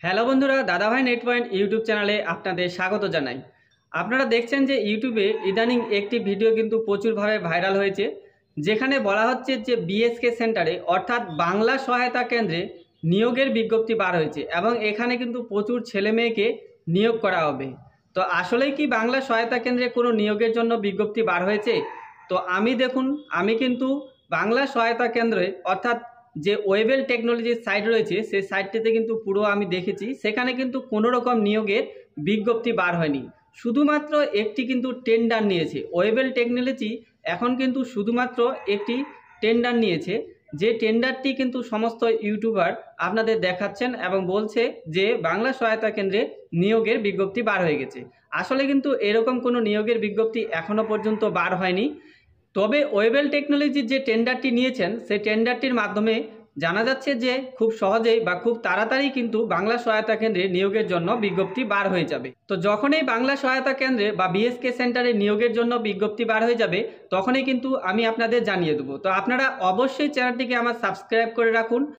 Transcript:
Hello বন্ধুরা, দাদাভাই net point YouTube চ্যানেলে আপনাদের স্বাগত জানাই। আপনারা দেখছেন যে ইউটিউবে ইদানিং একটি ভিডিও কিন্তু প্রচুরভাবে ভাইরাল হয়েছে, যেখানে বলা হচ্ছে যে বিএসকে সেন্টারে, অর্থাৎ বাংলা সহায়তা কেন্দ্রে নিয়োগের বিজ্ঞপ্তি বার হয়েছে এবং এখানে কিন্তু প্রচুর ছেলে মেয়েকে নিয়োগ করা হবে। তো আসলেই কি বাংলা সহায়তা কেন্দ্রে কোনো নিয়োগের জন্য বিজ্ঞপ্তি বার হয়েছে? তো আমি দেখুন, আমি কিন্তু বাংলা সহায়তা কেন্দ্রে, অর্থাৎ যে ওয়েবেল টেকনোলজির সাইট রয়েছে, সেই সাইটটিতে কিন্তু পুরো আমি দেখেছি। সেখানে কিন্তু কোনো রকম নিয়োগের বিজ্ঞপ্তি বার হয়নি। শুধুমাত্র একটি কিন্তু টেন্ডার নিয়েছে। ওয়েবেল টেকনোলজি এখন কিন্তু শুধুমাত্র একটি টেন্ডার নিয়েছে। যে টেন্ডারটি কিন্তু সমস্ত ইউটিউবার আপনাদের দেখাচ্ছেন এবং বলছে যে বাংলা সহায়তা কেন্দ্রে নিয়োগের বিজ্ঞপ্তি বার হয়ে গেছে। আসলে কিন্তু এরকম কোনো নিয়োগের বিজ্ঞপ্তি এখনও পর্যন্ত বার হয়নি। তবে ওয়েবেল টেকনোলজির যে টেন্ডারটি নিয়েছেন, সেই টেন্ডারটির মাধ্যমে জানা যাচ্ছে যে খুব সহজেই বা খুব তাড়াতাড়ি কিন্তু বাংলা সহায়তা কেন্দ্রে নিয়োগের জন্য বিজ্ঞপ্তি বার হয়ে যাবে। তো যখনই বাংলা সহায়তা কেন্দ্রে বা বিএসকে সেন্টারে নিয়োগের জন্য বিজ্ঞপ্তি বার হয়ে যাবে, তখনই কিন্তু আমি আপনাদের জানিয়ে দেবো। তো আপনারা অবশ্যই চ্যানেলটিকে আমার সাবস্ক্রাইব করে রাখুন।